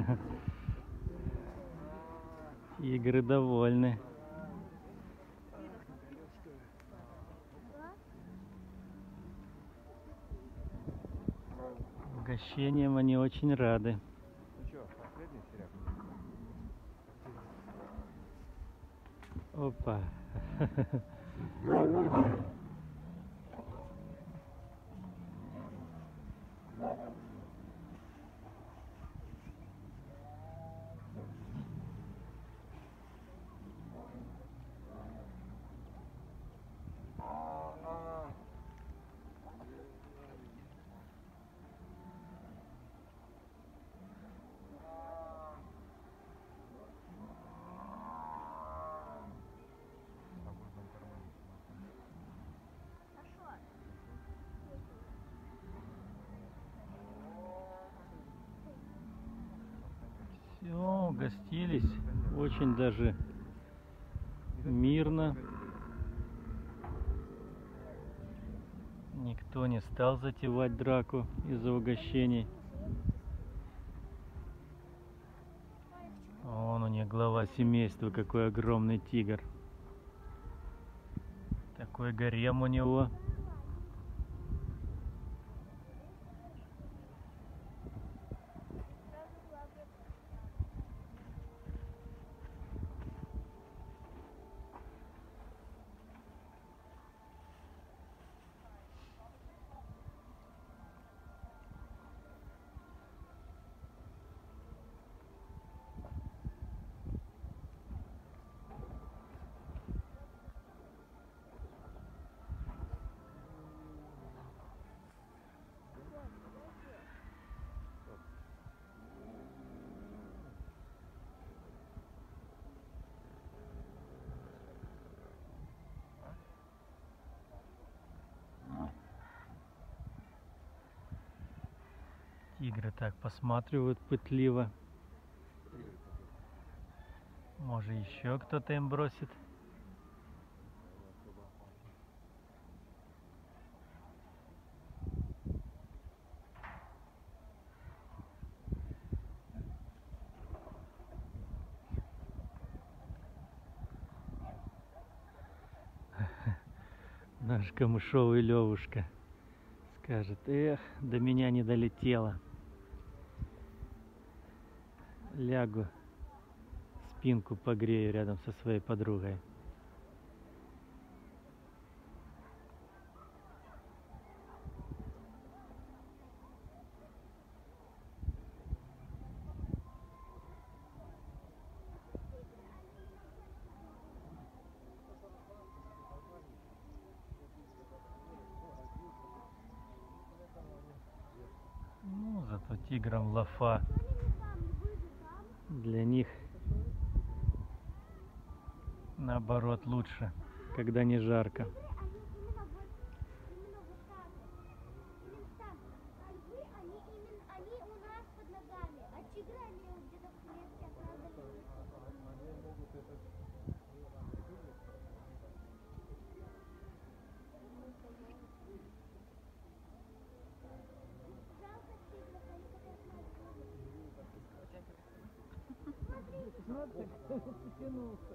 Игры довольны. Угощением они очень рады. Ну? Опа. Все, угостились. Очень даже мирно. Никто не стал затевать драку из-за угощений. Вон у них глава семейства, какой огромный тигр. Такой гарем у него. Тигры так посматривают пытливо. Может еще кто-то им бросит. Наш камышовый Левушка скажет, эх, до меня не долетело. Лягу, спинку погрею рядом со своей подругой. Ну, зато тиграм лафа. Для них наоборот лучше, когда не жарко. потянулся.